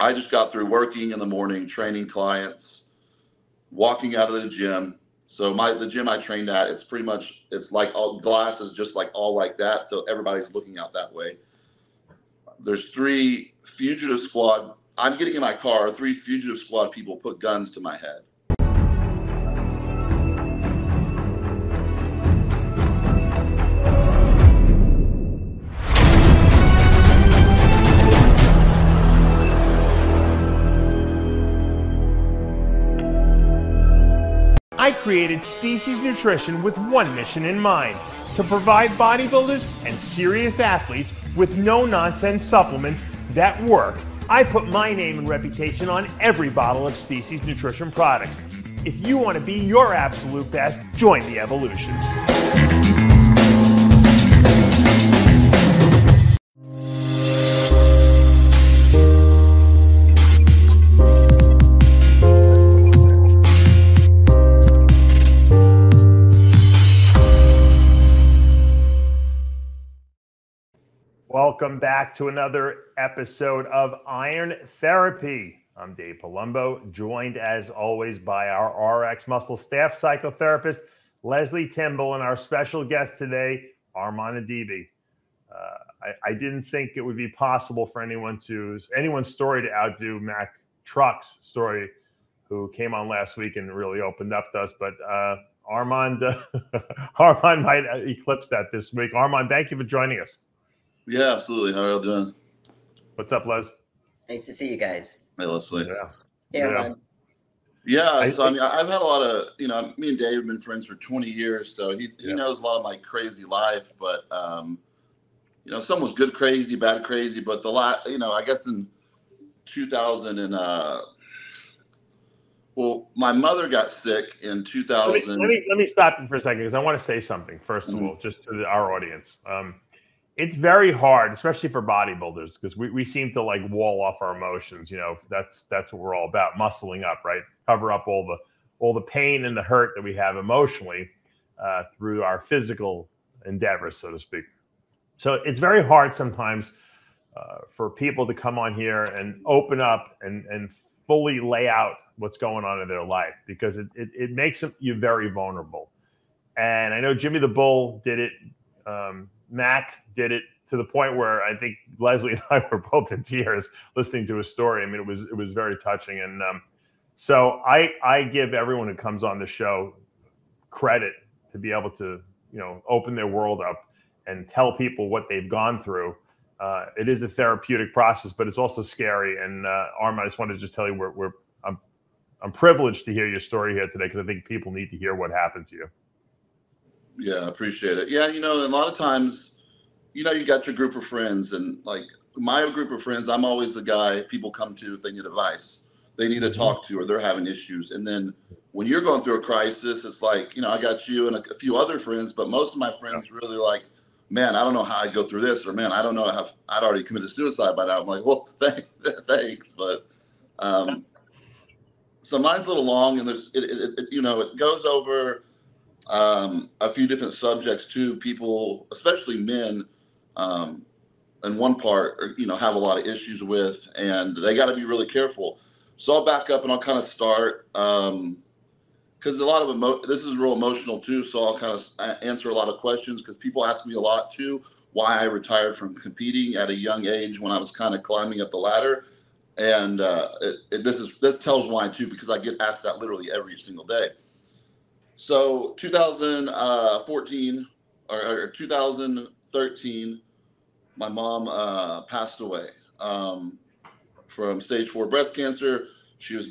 I just got through working in the morning, training clients, walking out of the gym. So my the gym I trained at, it's pretty much it's like all glass is just like all like that. So everybody's looking out that way. There's three fugitive squad. I'm getting in my car. Three fugitive squad people put guns to my head. Created Species Nutrition with one mission in mind to provide bodybuilders and serious athletes with no nonsense supplements that work. I put my name and reputation on every bottle of Species Nutrition products. If you want to be your absolute best, join the evolution. Welcome back to another episode of Iron Therapy. I'm Dave Palumbo, joined as always by our RX Muscle staff psychotherapist, Lesley Timbol, and our special guest today, Armon Adibi. Uh, I, I, didn't think it would be possible for anyone to anyone's story to outdo Mac Truck's story, who came on last week and really opened up to us. But uh, Armon, uh, Armon might eclipse that this week. Armon, thank you for joining us. Yeah, absolutely. How are y'all doing? What's up, Les? Nice to see you guys. Hey, Lesley. Yeah. Yeah. Yeah. yeah so I mean, I've had a lot of, you know, me and Dave have been friends for 20 years, so he, he yeah. knows a lot of my crazy life. But, um, you know, some was good crazy, bad crazy. But the lot, you know, I guess in 2000 and uh, well, my mother got sick in 2000. Let me let me, let me stop you for a second because I want to say something. 1st of mm-hmm. all, just to the, our audience. Um, it's very hard, especially for bodybuilders, because we, we seem to like wall off our emotions. You know, that's that's what we're all about, muscling up, right? Cover up all the all the pain and the hurt that we have emotionally uh, through our physical endeavors, so to speak. So it's very hard sometimes uh, for people to come on here and open up and and fully lay out what's going on in their life because it it, it makes you very vulnerable. And I know Jimmy the Bull did it. Um, Mac did it to the point where I think Lesley and I were both in tears listening to his story. I mean, it was it was very touching, and um, so I I give everyone who comes on the show credit to be able to you know open their world up and tell people what they've gone through. Uh, it is a therapeutic process, but it's also scary. And uh, Arm, I just wanted to just tell you we're, we're I'm I'm privileged to hear your story here today because I think people need to hear what happened to you. Yeah, I appreciate it. Yeah, you know, a lot of times, you know, you got your group of friends, and like my group of friends, I'm always the guy people come to if they need advice, they need to mm-hmm. talk to, or they're having issues. And then when you're going through a crisis, it's like, you know, I got you and a, a few other friends, but most of my friends really like, man, I don't know how I'd go through this, or man, I don't know how I'd already committed suicide by now. I'm like, well, thanks, thanks, but um, so mine's a little long, and there's, it, it, it you know, it goes over um, a few different subjects too. People, especially men, um, in one part, you know, have a lot of issues with, and they got to be really careful. So I'll back up and I'll kind of start because um, a lot of emo- this is real emotional too. So I'll kind of answer a lot of questions because people ask me a lot too why I retired from competing at a young age when I was kind of climbing up the ladder. And uh, it, it, this is this tells why too because I get asked that literally every single day. So 2014 or, or 2013, my mom uh, passed away um, from stage four breast cancer. She was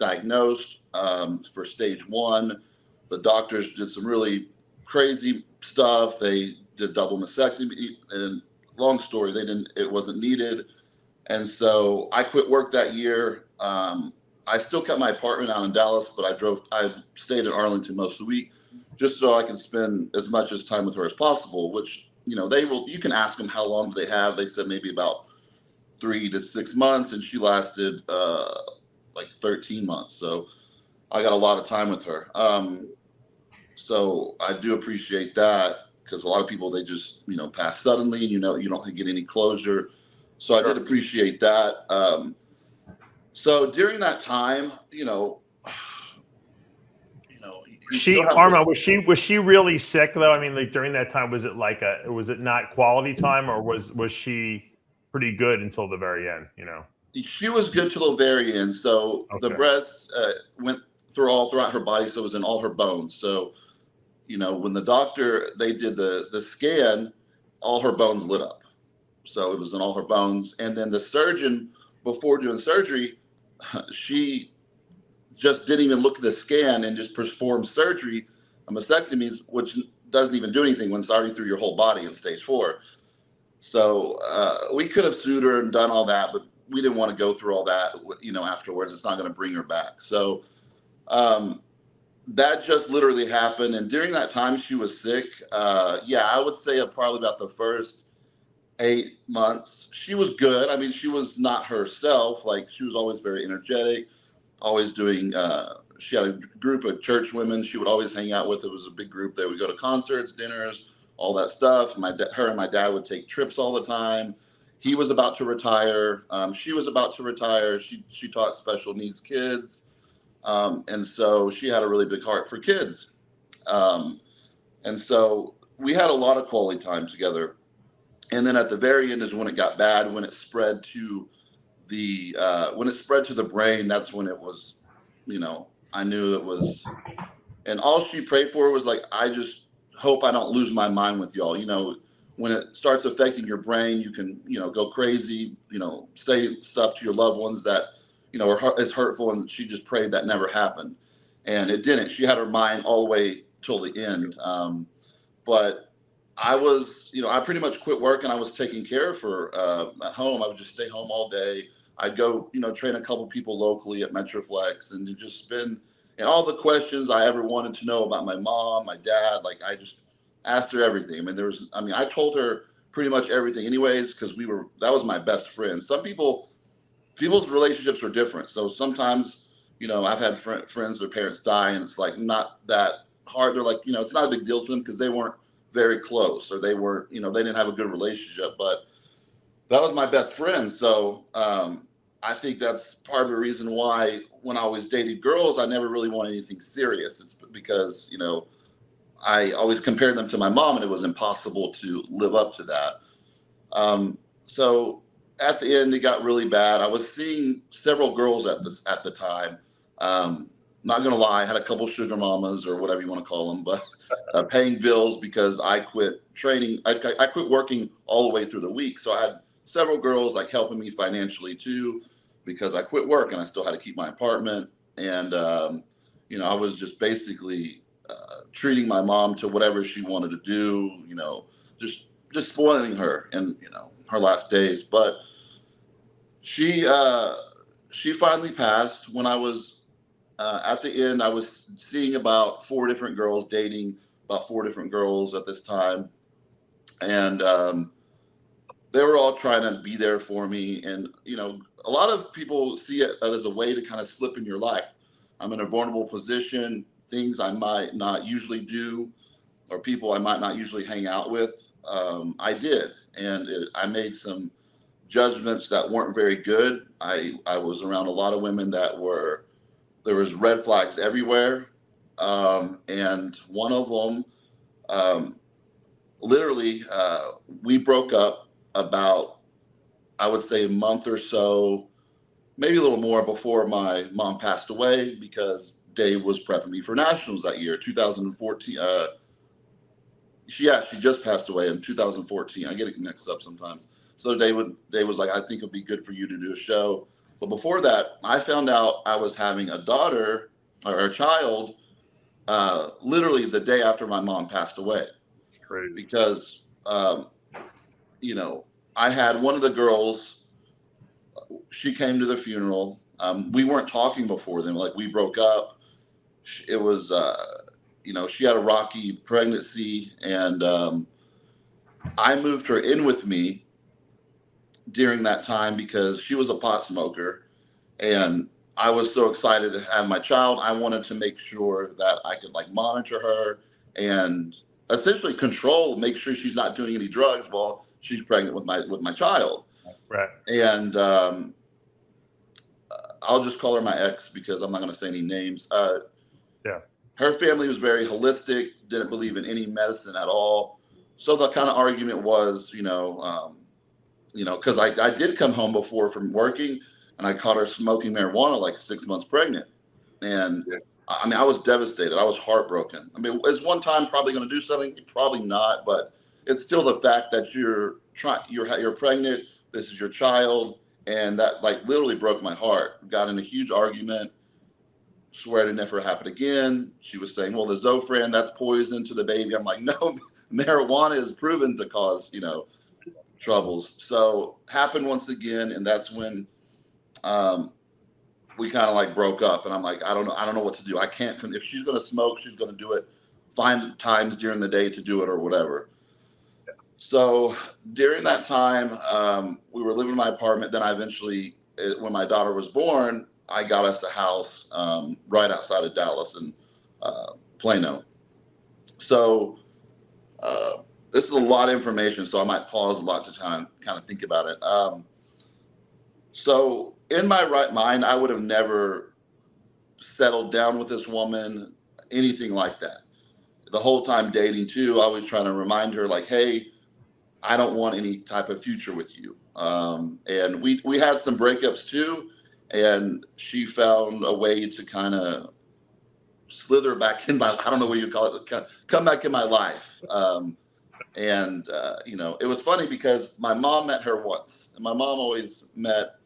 diagnosed um, for stage one. The doctors did some really crazy stuff. They did double mastectomy, and long story, they didn't. It wasn't needed, and so I quit work that year. Um, I still kept my apartment out in Dallas, but I drove. I stayed in Arlington most of the week, just so I can spend as much as time with her as possible. Which you know they will. You can ask them how long do they have. They said maybe about three to six months, and she lasted uh, like 13 months. So I got a lot of time with her. Um, so I do appreciate that because a lot of people they just you know pass suddenly, and you know you don't get any closure. So I did appreciate that. Um, So during that time, you know, you know, you She have- was she was she really sick though? I mean, like during that time, was it like a was it not quality time or was was she pretty good until the very end? You know. she was good till the very end. So the breast uh, went through all throughout her body, so it was in all her bones. So, you know, when the doctor they did the the scan, all her bones lit up. So it was in all her bones, and then the surgeon before doing surgery, she just didn't even look at the scan and just performed surgery, a mastectomies, which doesn't even do anything when it's already through your whole body in stage four. So uh, we could have sued her and done all that, but we didn't want to go through all that, you know, afterwards. It's not going to bring her back. So um, that just literally happened. And during that time, she was sick. Uh, yeah, I would say probably about the first eight months, she was good. I mean, she was not herself. Like she was always very energetic, always doing. Uh, she had a group of church women she would always hang out with. It was a big group. They would go to concerts, dinners, all that stuff. My her and my dad would take trips all the time he was about to retire. Um, she was about to retire. She she taught special needs kids, um, and so she had a really big heart for kids. Um, and so we had a lot of quality time together. And then at the very end is when it got bad. When it spread to the uh, when it spread to the brain, that's when it was, you know, I knew it was. And all she prayed for was like, I just hope I don't lose my mind with y'all. You know, when it starts affecting your brain, you can, you know, go crazy, you know, say stuff to your loved ones that, you know, are is hurtful. And she just prayed that never happened. And it didn't. She had her mind all the way till the end. Um, but I was, you know, I pretty much quit work and I was taking care her uh, at home. I would just stay home all day. I'd go, you know, train a couple people locally at Metroflex and just spend, and all the questions I ever wanted to know about my mom, my dad, like I just asked her everything. I mean, there was, I mean, I told her pretty much everything, anyways, because we were, that was my best friend. Some people, people's relationships are different. So sometimes, you know, I've had fr- friends their parents die, and it's like not that hard. They're like, you know, it's not a big deal to them because they weren't very close or they weren't, you know, they didn't have a good relationship. But that was my best friend. So um, I think that's part of the reason why when I always dated girls, I never really wanted anything serious. It's because, you know, I always compared them to my mom, and it was impossible to live up to that. Um, so at the end, it got really bad. I was seeing several girls at this at the time. Um, not gonna lie, I had a couple sugar mamas or whatever you want to call them, but uh, paying bills because I quit training. I, I quit working all the way through the week, so I had several girls like helping me financially too because I quit work and I still had to keep my apartment. And um, you know, I was just basically uh, treating my mom to whatever she wanted to do. You know, just just spoiling her in you know her last days. But she uh, she finally passed when I was uh, at the end. I was seeing about four different girls, dating about four different girls at this time, and um, they were all trying to be there for me. And you know, a lot of people see it as a way to kind of slip in your life. I'm in a vulnerable position. Things I might not usually do, or people I might not usually hang out with. Um, I did, and it, I made some judgments that weren't very good. I I was around a lot of women that were there was red flags everywhere, um, and one of them, um, literally, uh, we broke up about I would say a month or so, maybe a little more before my mom passed away because Dave was prepping me for nationals that year, 2014. Uh, she yeah, she just passed away in 2014. I get it mixed up sometimes. So David, Dave was like, I think it'd be good for you to do a show. But before that, I found out I was having a daughter or a child, uh, literally the day after my mom passed away, crazy. because um, you know I had one of the girls. She came to the funeral. Um, we weren't talking before then. Like we broke up. It was, uh, you know, she had a rocky pregnancy, and um, I moved her in with me during that time because she was a pot smoker, and I was so excited to have my child. I wanted to make sure that I could like monitor her and essentially control, make sure she's not doing any drugs while she's pregnant with my with my child Right. and um, I'll just call her my ex because I'm not going to say any names. Uh, Yeah. Her family was very holistic, didn't believe in any medicine at all. So the kind of argument was, you know, um, you know, because I, I did come home before from working and I caught her smoking marijuana like six months pregnant. And Yeah. I mean, I was devastated. I was heartbroken. I mean, is one time probably going to do something? Probably not, but it's still the fact that you're trying, you're you're pregnant. This is your child, and that like literally broke my heart. Got in a huge argument. Swear to never happen again. She was saying, "Well, the Zofran, that's poison to the baby." I'm like, "No, marijuana is proven to cause you know troubles." So happened once again, and that's when um, we kind of like broke up. And I'm like, I don't know, I don't know what to do. I can't. If she's gonna smoke, she's gonna do it. Find times during the day to do it or whatever. So during that time, um, we were living in my apartment. Then I eventually, eh, when my daughter was born, I got us a house um, right outside of Dallas in uh, Plano. So uh, this is a lot of information, so I might pause a lot to kind of kind of think about it. Um, so in my right mind, I would have never settled down with this woman, anything like that. The whole time dating too, I was trying to remind her like, hey, I don't want any type of future with you. Um, and we we had some breakups too, and she found a way to kind of slither back in my I don't know what you call it, come back in my life. Um, and uh, you know, it was funny because my mom met her once, and my mom always met,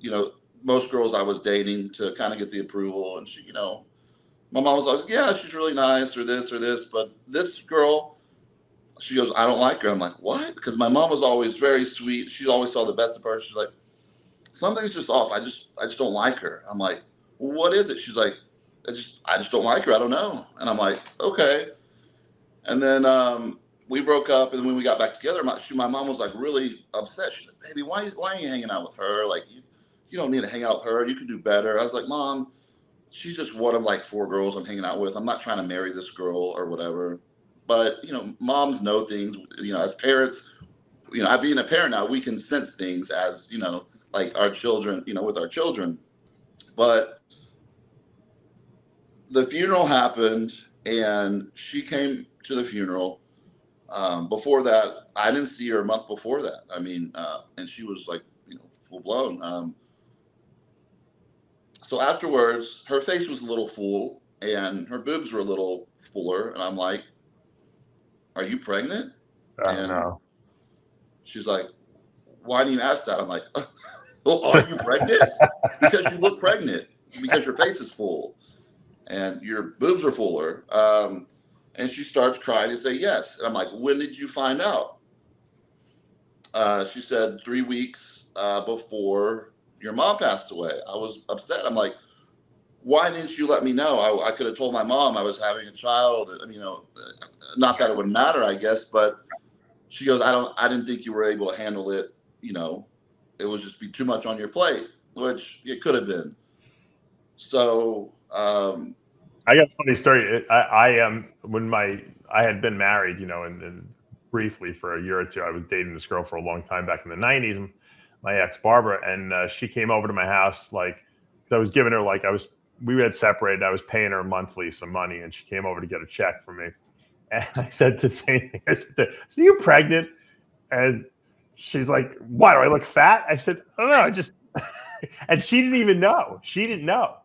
you know, most girls I was dating to kind of get the approval, and she, you know, my mom was always, yeah, she's really nice or this or this, but this girl she goes, I don't like her. I'm like, what? Because my mom was always very sweet. She always saw the best of her. She's like, something's just off. I just, I just don't like her. I'm like, what is it? She's like, I just, I just don't like her. I don't know. And I'm like, okay. And then um, we broke up, and when we got back together, my, she, my mom was like really upset. She's like, baby, why, why are you hanging out with her? Like, you, you don't need to hang out with her. You can do better. I was like, mom, she's just one of like four girls I'm hanging out with. I'm not trying to marry this girl or whatever but you know moms know things you know as parents you know I being a parent now we can sense things as you know like our children you know with our children but the funeral happened and she came to the funeral um, before that i didn't see her a month before that i mean uh, and she was like you know full blown um, so afterwards her face was a little full and her boobs were a little fuller and i'm like are you pregnant I And- know. She's like, why didn't you ask that? I'm like, well, are you pregnant? because you look pregnant because your face is full and your boobs are fuller. Um, and she starts crying and say yes. And I'm like, when did you find out? Uh, she said three weeks uh, before your mom passed away. I was upset. I'm like, why didn't you let me know? I, I could have told my mom I was having a child. You know, uh, not that it would matter, I guess, but she goes, I don't, I didn't think you were able to handle it. You know, it was just be too much on your plate, which it could have been. So, um, I got a funny story. I, I am when my I had been married, you know, and, and briefly for a year or two. I was dating this girl for a long time back in the '90s. My ex Barbara, and uh, she came over to my house. Like I was giving her like I was we had separated. I was paying her monthly some money, and she came over to get a check from me. And I said the same thing. I said, to "So you pregnant?" And she's like, "Why do I look fat?" I said, "I don't know. I just." and she didn't even know. She didn't know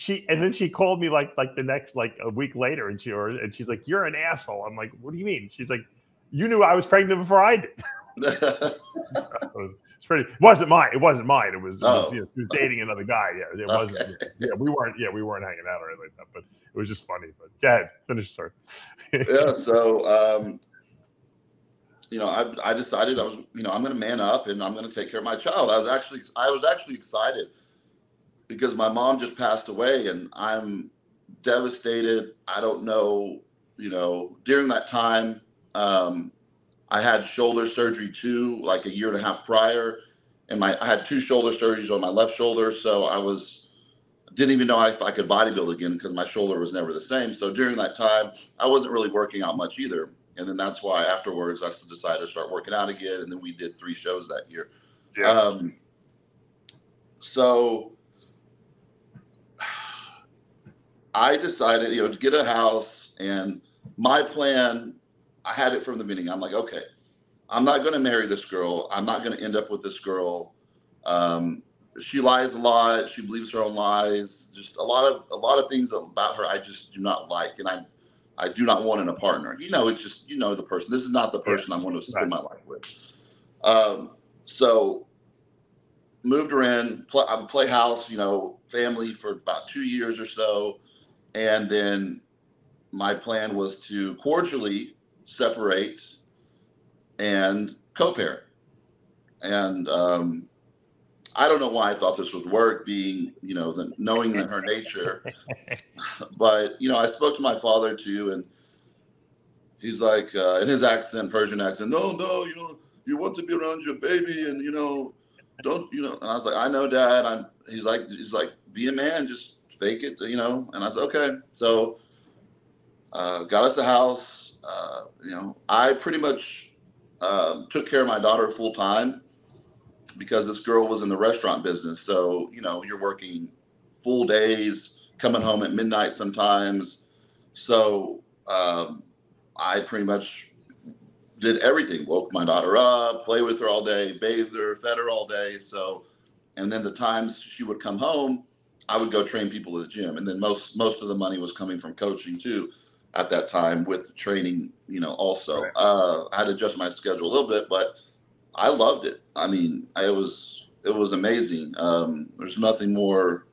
she and then she called me like like the next like a week later and she or and she's like you're an asshole i'm like what do you mean she's like you knew i was pregnant before i did So it was, it's pretty it wasn't mine it wasn't mine it was, it was Oh. you know, she was dating another guy yeah it wasn't yeah we weren't yeah we weren't hanging out or anything like that but it was just funny but go ahead finish the story yeah. So, um, you know, I, I decided I was, you know, I'm going to man up and I'm going to take care of my child. I was actually, I was actually excited because my mom just passed away and I'm devastated. I don't know, you know, during that time, um, I had shoulder surgery too, like a year and a half prior, and my I had two shoulder surgeries on my left shoulder, so I was didn't even know if I could bodybuild again because my shoulder was never the same. So during that time, I wasn't really working out much either, and then that's why afterwards I decided to start working out again, and then we did three shows that year. Yeah. Um, so I decided, you know, to get a house and my plan, I had it from the beginning. I'm like, okay, I'm not going to marry this girl. I'm not going to end up with this girl. Um, she lies a lot. She believes her own lies. Just a lot of a lot of things about her I just do not like, and I I do not want in a partner. You know, it's just you know the person. This is not the person I want to spend my life with. Um, so moved her in. Play, I play house. You know, family for about two years or so, and then my plan was to cordially separate and co-parent. And um, I don't know why I thought this would work, being you know, the, knowing that her nature. but you know, I spoke to my father too, and he's like, uh, in his accent, Persian accent, no, no, you know, you want to be around your baby, and you know, don't you know? And I was like, I know, Dad. I'm. He's like, he's like, be a man, just fake it, you know. And I said, okay. So, uh, got us a house. Uh, you know, I pretty much um, took care of my daughter full time because this girl was in the restaurant business. So, you know, you're working full days, coming home at midnight sometimes. So, um, I pretty much did everything. Woke my daughter up, played with her all day, bathed her, fed her all day. So, and then the times she would come home, I would go train people at the gym. And then most most of the money was coming from coaching too at that time with training, you know, also. Right. Uh, I had to adjust my schedule a little bit, but I loved it. I mean, I was it was amazing. Um, there's nothing more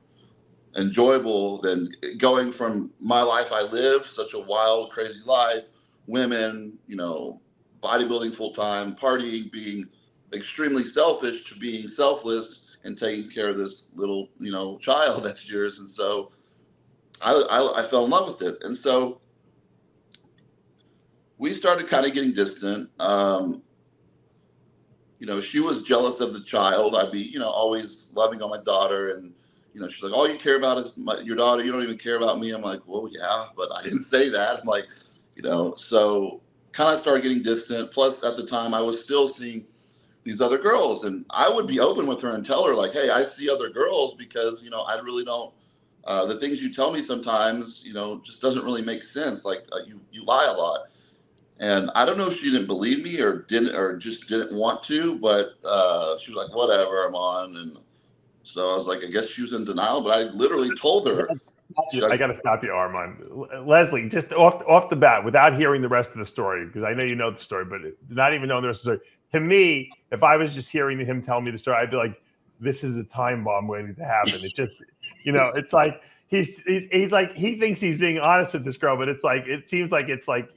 enjoyable than going from my life I lived, such a wild, crazy life, women, you know, bodybuilding full time, partying, being extremely selfish to being selfless and taking care of this little, you know, child that's yours. And so I, I, I fell in love with it. And so we started kind of getting distant. Um, you know, she was jealous of the child. I'd be, you know, always loving on my daughter. And, you know, she's like, all you care about is my, your daughter. You don't even care about me. I'm like, well, yeah, but I didn't say that. I'm like, you know, so kind of started getting distant. Plus, at the time, I was still seeing these other girls, and I would be open with her and tell her like, "Hey, I see other girls because you know I really don't." Uh, the things you tell me sometimes, you know, just doesn't really make sense. Like uh, you, you lie a lot, and I don't know if she didn't believe me or didn't or just didn't want to, but uh, she was like, "Whatever, I'm on." And so I was like, I guess she was in denial, but I literally told her I got to stop you, Armon. Lesley, just off off the bat, without hearing the rest of the story, because I know you know the story, but not even knowing the rest of the story. To me, if I was just hearing him tell me the story, I'd be like, "This is a time bomb waiting to happen." It just, you know, it's like he's, he's he's like he thinks he's being honest with this girl, but it's like it seems like it's like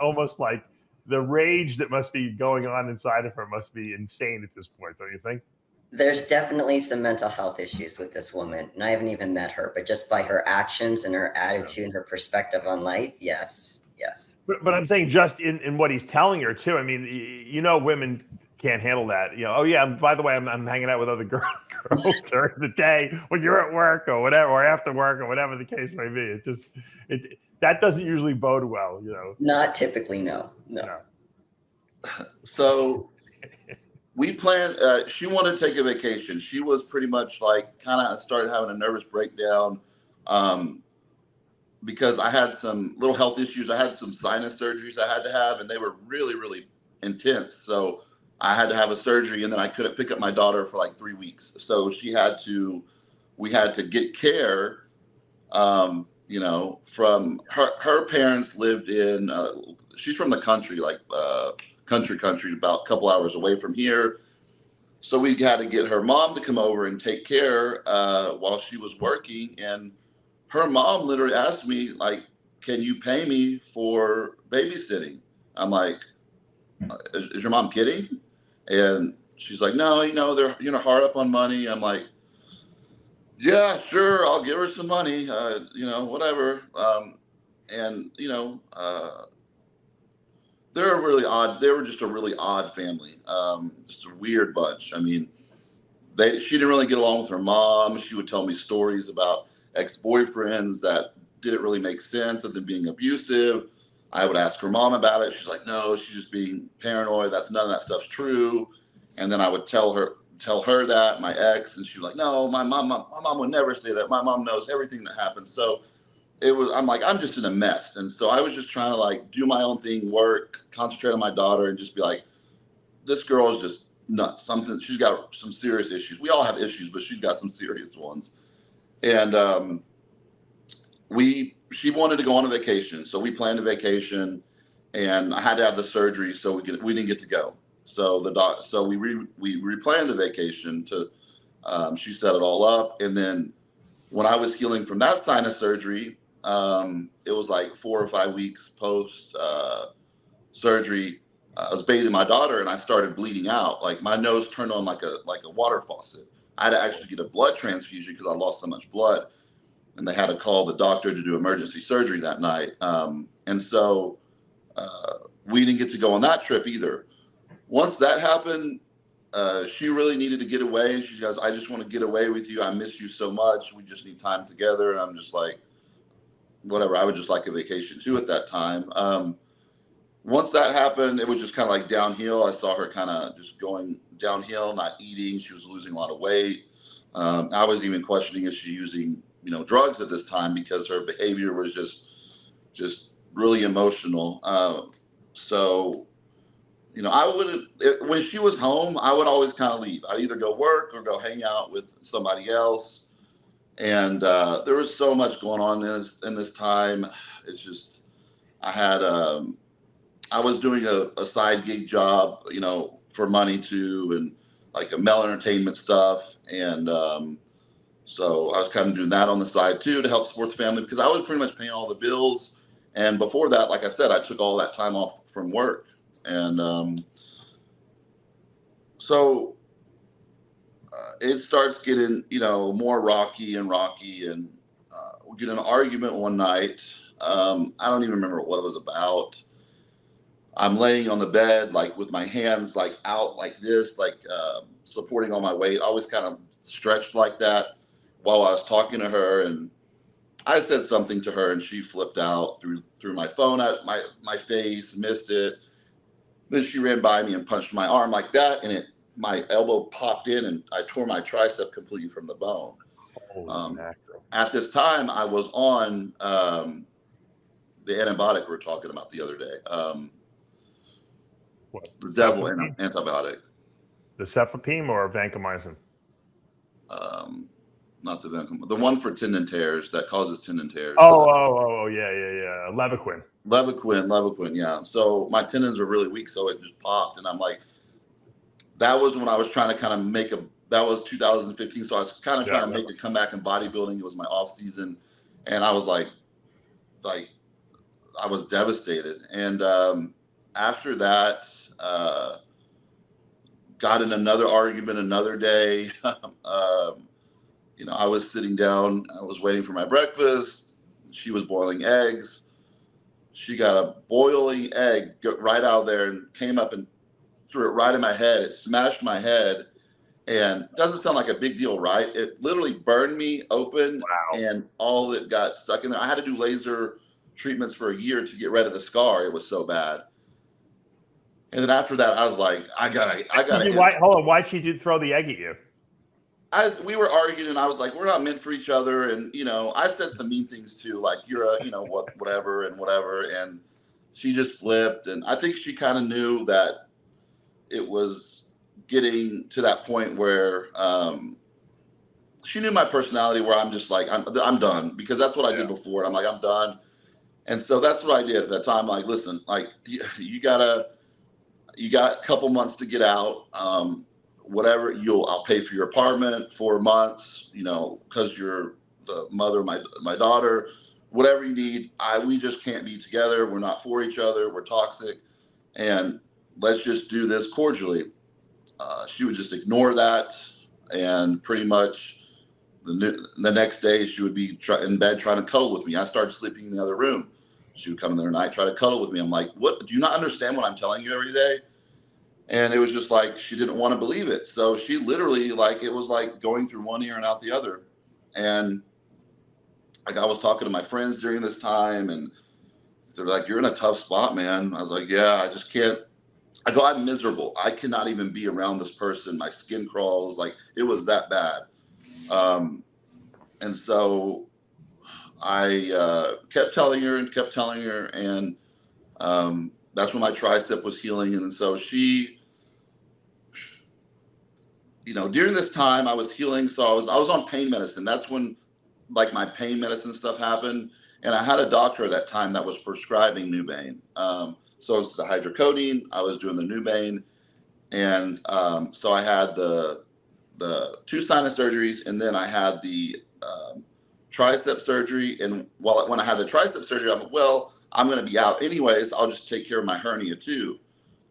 almost like the rage that must be going on inside of her must be insane at this point, don't you think? There's definitely some mental health issues with this woman, and I haven't even met her, but just by her actions and her attitude and her perspective on life, yes, yes. But, but I'm saying just in, in what he's telling her too. I mean, you know, women can't handle that. You know, oh yeah, by the way, I'm, I'm hanging out with other girls, girls during the day when you're at work or whatever, or after work or whatever the case may be. It just it that doesn't usually bode well, you know. Not typically, no, no. no. So we planned. Uh, she wanted to take a vacation. She was pretty much like kind of started having a nervous breakdown um, because I had some little health issues. I had some sinus surgeries I had to have, and they were really, really intense. So I had to have a surgery, and then I couldn't pick up my daughter for like three weeks. So she had to. We had to get care. Um, you know, from her her parents lived in. Uh, she's from the country, like. Uh, country country about a couple hours away from here so we had to get her mom to come over and take care uh, while she was working and her mom literally asked me like can you pay me for babysitting i'm like is, is your mom kidding and she's like no you know they're you know hard up on money i'm like yeah sure i'll give her some money uh, you know whatever um, and you know uh, they're a really odd. They were just a really odd family. Um, just a weird bunch. I mean, they she didn't really get along with her mom. She would tell me stories about ex boyfriends that didn't really make sense of them being abusive. I would ask her mom about it. She's like, no, she's just being paranoid. That's none of that stuff's true. And then I would tell her tell her that my ex, and she was like, no, my mom, my, my mom would never say that. My mom knows everything that happened. So it was I'm like I'm just in a mess, and so I was just trying to like do my own thing, work, concentrate on my daughter, and just be like, this girl is just nuts. Something she's got some serious issues. We all have issues, but she's got some serious ones. And um, we she wanted to go on a vacation, so we planned a vacation, and I had to have the surgery, so we we didn't get to go. So the doc, so we re, we replanned the vacation to. Um, she set it all up, and then when I was healing from that sinus surgery, um, it was like four or five weeks post uh, surgery. I was bathing my daughter, and I started bleeding out. Like my nose turned on like a like a water faucet. I had to actually get a blood transfusion because I lost so much blood, and they had to call the doctor to do emergency surgery that night. Um, and so uh, we didn't get to go on that trip either. Once that happened, uh, she really needed to get away, and she goes, "I just want to get away with you. I miss you so much. We just need time together." And I'm just like, whatever. I would just like a vacation too at that time. Um, once that happened, it was just kind of like downhill. I saw her kind of just going downhill, not eating. She was losing a lot of weight. Um, I was even questioning if she using you know drugs at this time because her behavior was just just really emotional. Um, so you know, I wouldn't when she was home. I would always kind of leave. I'd either go work or go hang out with somebody else and uh, there was so much going on in this, in this time. It's just I had um, I was doing a, a, side gig job, you know, for money too, and like a Mel Entertainment stuff, and um, so I was kind of doing that on the side too to help support the family because I was pretty much paying all the bills. And before that, like I said, I took all that time off from work, and um, so uh, it starts getting you know more rocky and rocky and uh, we get an argument one night um, i don't even remember what it was about i'm laying on the bed like with my hands like out like this like uh, supporting all my weight always kind of stretched like that while i was talking to her and i said something to her and she flipped out through through my phone at my my face missed it then she ran by me and punched my arm like that and it my elbow popped in and I tore my tricep completely from the bone. Um, at this time, I was on um, the antibiotic we were talking about the other day. Um, what? The devil antibiotic. The cefepime or vancomycin? Um, not the vancomycin. The one for tendon tears that causes tendon tears. Oh, oh, oh, oh, yeah, yeah, yeah. Levaquin. Levaquin, Levaquin, yeah. So my tendons were really weak, so it just popped, and I'm like, that was when I was trying to kind of make a that was 2015. So I was kind of yeah, trying to make a comeback in bodybuilding. It was my off season. And I was like, like I was devastated. And um, after that, uh, got in another argument another day. um, you know, I was sitting down, I was waiting for my breakfast. She was boiling eggs. She got a boiling egg right out there and came up and threw it right in my head. It smashed my head and doesn't sound like a big deal, right? It literally burned me open wow. and all that got stuck in there. I had to do laser treatments for a year to get rid of the scar. It was so bad. And then after that, I was like, I gotta, I gotta. Why, hold on, why'd she do throw the egg at you? I, we were arguing, and I was like, "We're not meant for each other." And you know, I said some mean things too, like "You're a, you know, what, whatever, and whatever." And she just flipped, and I think she kind of knew that it was getting to that point where um, she knew my personality where I'm just like I'm I'm done because that's what I yeah. did before. I'm like I'm done, and so that's what I did at that time. Like, listen, like you, you gotta you got a couple months to get out. Um, whatever you'll I'll pay for your apartment for months. You know, because you're the mother my my daughter. Whatever you need, I we just can't be together. We're not for each other. We're toxic, and let's just do this cordially. Uh, she would just ignore that, and pretty much the the next day she would be try, in bed trying to cuddle with me. I started sleeping in the other room. She would come in there at night, try to cuddle with me. I'm like, what? Do you not understand what I'm telling you every day? And it was just like she didn't want to believe it. So she literally like it was like going through one ear and out the other. And like I was talking to my friends during this time, and they're like, "You're in a tough spot, man." I was like, "Yeah, I just can't." I go, I'm miserable. I cannot even be around this person. My skin crawls. Like it was that bad. Um, and so I uh, kept telling her and kept telling her, and um, that's when my tricep was healing. And so she, you know, during this time I was healing, so I was I was on pain medicine. That's when like my pain medicine stuff happened, and I had a doctor at that time that was prescribing Nubain. Um, so it was the hydrocodone. I was doing the Nubain, and um, so I had the the two sinus surgeries, and then I had the um, tricep surgery. And while when I had the tricep surgery, I'm like, well, I'm going to be out anyways. I'll just take care of my hernia too.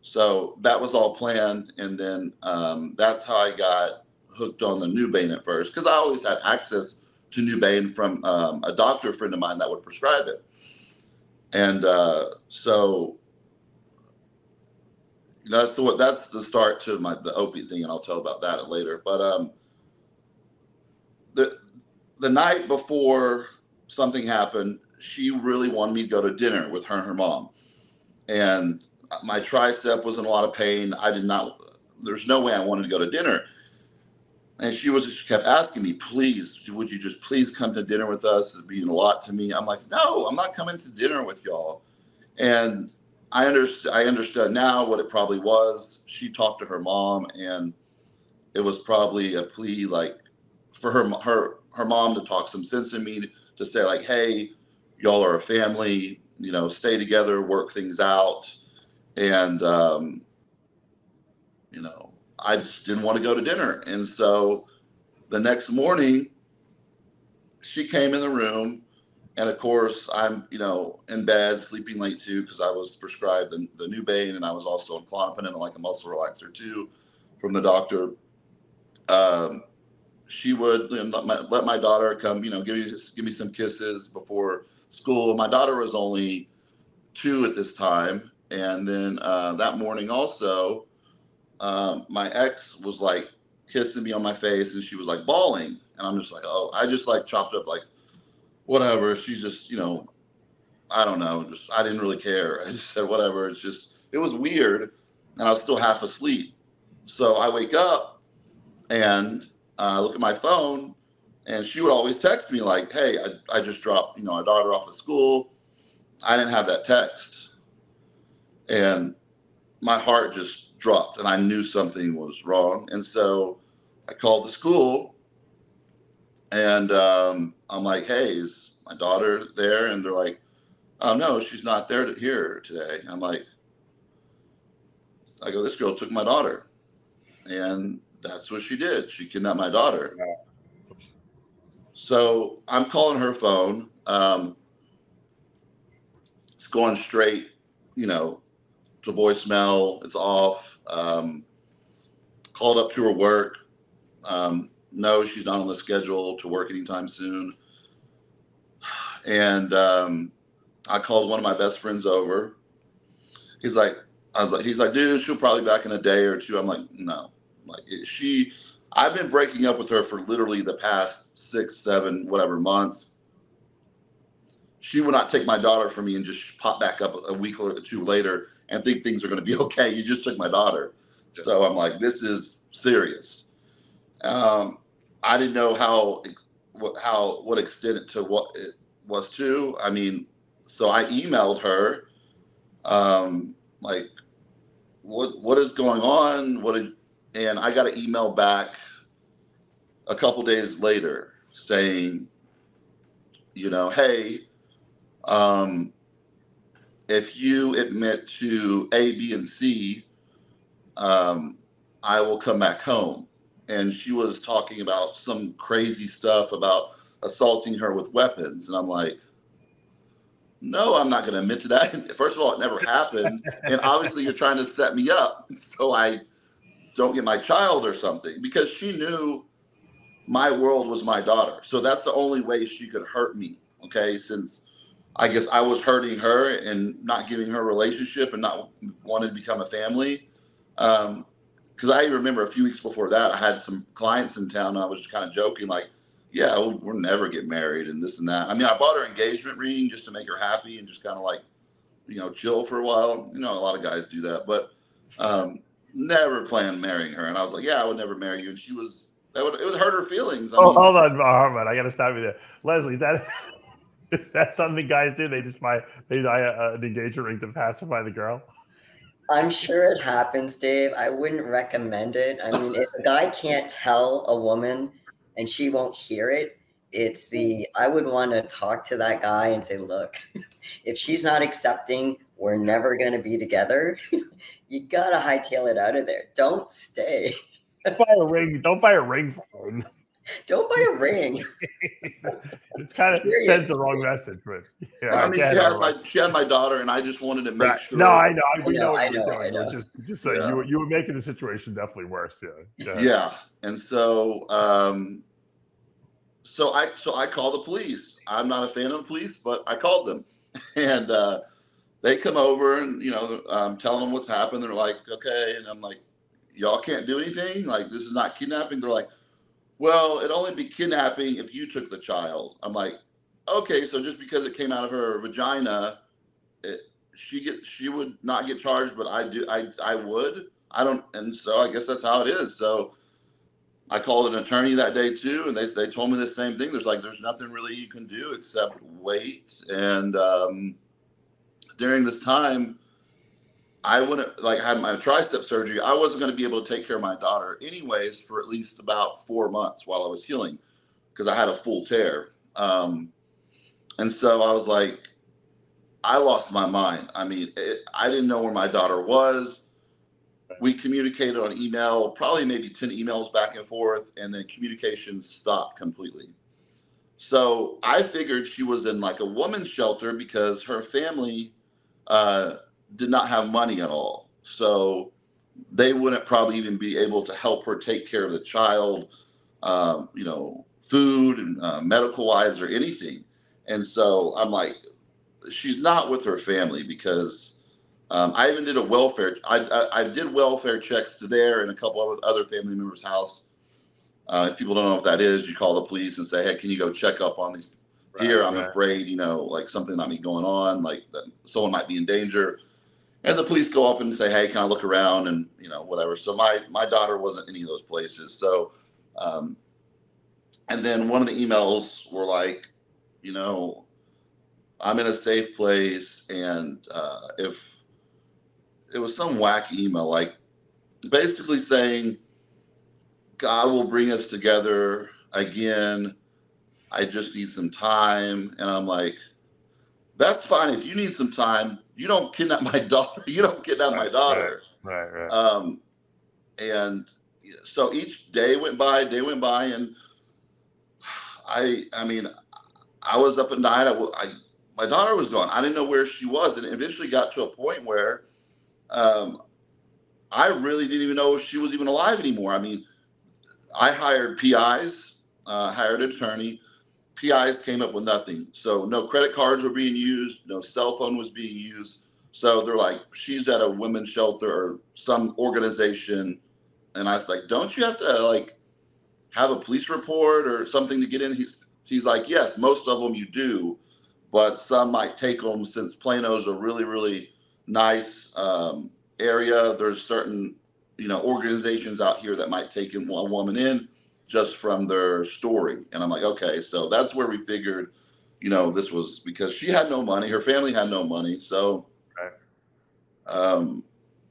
So that was all planned, and then um, that's how I got hooked on the Nubain at first because I always had access to Nubain from um, a doctor friend of mine that would prescribe it, and uh, so that's the that's the start to my the opiate thing, and I'll tell about that later. But um, the the night before something happened, she really wanted me to go to dinner with her and her mom, and my tricep was in a lot of pain. I did not. There's no way I wanted to go to dinner. And she was just kept asking me, please, would you just please come to dinner with us? It's being a lot to me. I'm like, no, I'm not coming to dinner with y'all. And I understand. I understood now what it probably was. She talked to her mom, and it was probably a plea, like for her her her mom to talk some sense in me to say like, hey, y'all are a family. You know, stay together, work things out, and um, you know, I just didn't want to go to dinner, and so the next morning, she came in the room. And of course i'm you know in bed sleeping late too because i was prescribed the, the Nubain and i was also on Klonopin and like a muscle relaxer too from the doctor. Um, she would you know, let, my, let my daughter come you know give me give me some kisses before school. My daughter was only two at this time and then uh, that morning also um, my ex was like kissing me on my face and she was like bawling and i'm just like oh i just like chopped up like whatever. She's just, you know, I don't know. Just I didn't really care. I just said whatever. It's just it was weird, and I was still half asleep. So I wake up and uh, look at my phone, and she would always text me like, "Hey, I, I just dropped you know our daughter off at school. I didn't have that text, and my heart just dropped, and I knew something was wrong. And so I called the school and um, I'm like, hey, is my daughter there? And they're like, oh, no, she's not there to, here today. I'm like, I go, this girl took my daughter. And that's what she did. She kidnapped my daughter. So I'm calling her phone. Um, it's going straight, you know, to voicemail. It's off. Um, called up to her work. Um, no, she's not on the schedule to work anytime soon. And um, I called one of my best friends over. He's like, I was like, he's like, dude, she'll probably be back in a day or two. I'm like, no, like she, I've been breaking up with her for literally the past six, seven, whatever months. She would not take my daughter from me and just pop back up a week or two later and think things are going to be okay. You just took my daughter. So I'm like, this is serious. Um, I didn't know how how what extent it to what it was to. I mean, so I emailed her, um, like, what what is going on? What did, and I got an email back a couple days later saying, you know, hey, um, if you admit to A, B, and C, um, I will come back home and she was talking about some crazy stuff about assaulting her with weapons. And I'm like, no, I'm not going to admit to that. First of all, it never happened. and obviously, you're trying to set me up so I don't get my child or something because she knew my world was my daughter. So that's the only way she could hurt me. Okay. Since I guess I was hurting her and not giving her a relationship and not wanting to become a family. Um, because I remember a few weeks before that, I had some clients in town. And I was just kind of joking, like, "Yeah, we'll, we'll never get married and this and that." I mean, I bought her engagement ring just to make her happy and just kind of like, you know, chill for a while. You know, a lot of guys do that, but um, never planned marrying her. And I was like, "Yeah, I would never marry you." And she was that would it would hurt her feelings. I oh, mean, hold on, Armon. I got to stop you there, Lesley. That Is that something guys do? They just buy they buy uh, a, an engagement ring to pacify the girl. I'm sure it happens, Dave. I wouldn't recommend it. I mean, if a guy can't tell a woman and she won't hear it, it's the I would want to talk to that guy and say, look, if she's not accepting, we're never going to be together. you gotta hightail it out of there. Don't stay. Don't buy a ring. Don't buy a ring. Don't buy a ring. it's kind of Period. sends the wrong message, but yeah, I mean, she had, all right. my, she had my daughter, and I just wanted to make Right. sure. No, I know. I, I we know, know, what I you're know, doing. I know. Just, just saying, Yeah. you, were- you were making the situation definitely worse. Yeah. Go. Yeah, and so um, so I so I call the police. I'm not a fan of the police, but I called them, and uh, they come over and you know um, telling them what's happened. They're like, okay, and I'm like, y'all can't do anything. Like this is not kidnapping. They're like, well, it'd only be kidnapping if you took the child. I'm like, okay, so just because it came out of her vagina, it, she get she would not get charged, but I do I I would. I don't, and so I guess that's how it is. So I called an attorney that day too, and they they told me the same thing. There's like there's nothing really you can do except wait. And um, during this time, I wouldn't like had my tricep surgery. I wasn't going to be able to take care of my daughter anyways for at least about four months while I was healing because I had a full tear. Um, and so I was like, I lost my mind. I mean, it, I didn't know where my daughter was. We communicated on email, probably maybe 10 emails back and forth, and then communication stopped completely. So I figured she was in like a woman's shelter because her family uh, did not have money at all. So they wouldn't probably even be able to help her take care of the child, um, you know, food and uh, medical wise or anything. And so I'm like, she's not with her family because um, I even did a welfare. I, I, I did welfare checks to there and a couple of other family members' house. Uh, if people don't know what that is, you call the police and say, "Hey, can you go check up on these here? I'm right. afraid, you know, like something might be going on, like that someone might be in danger." And the police go up and say, "Hey, can I look around?" And you know, whatever. So my my daughter wasn't any of those places. So, um, and then one of the emails were like, you know, I'm in a safe place, and uh, if it was some wacky email, like basically saying, God will bring us together again. I just need some time. And I'm like, that's fine. If you need some time, you don't kidnap my daughter. You don't kidnap my daughter. Right, right. Um, and so each day went by, day went by, and I, I mean, I was up at night. I, I, my daughter was gone. I didn't know where she was, and it eventually got to a point where, um, I really didn't even know if she was even alive anymore. I mean, I hired PIs, uh, hired an attorney. PIs came up with nothing. So no credit cards were being used, no cell phone was being used. So they're like, she's at a women's shelter or some organization. And I was like, don't you have to like have a police report or something to get in? He's he's like, yes, most of them you do, but some might take them since Plano's a really really nice um, area. There's certain you know organizations out here that might take in one woman in just from their story. And I'm like, okay, so that's where we figured, you know, this was because she had no money, her family had no money, so um,